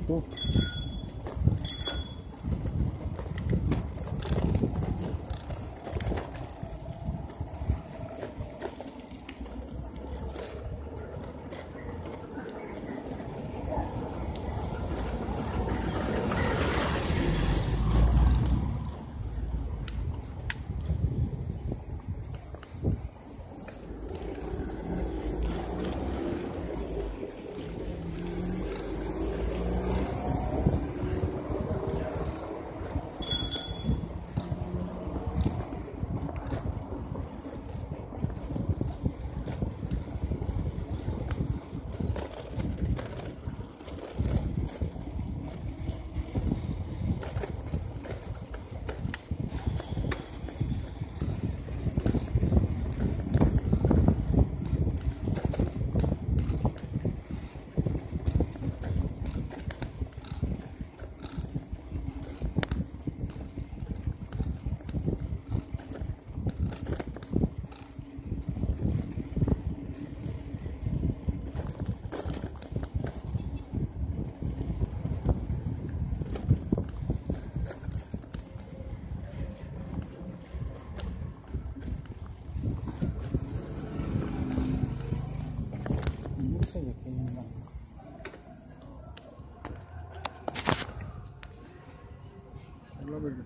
62 Nasa lang. I love it.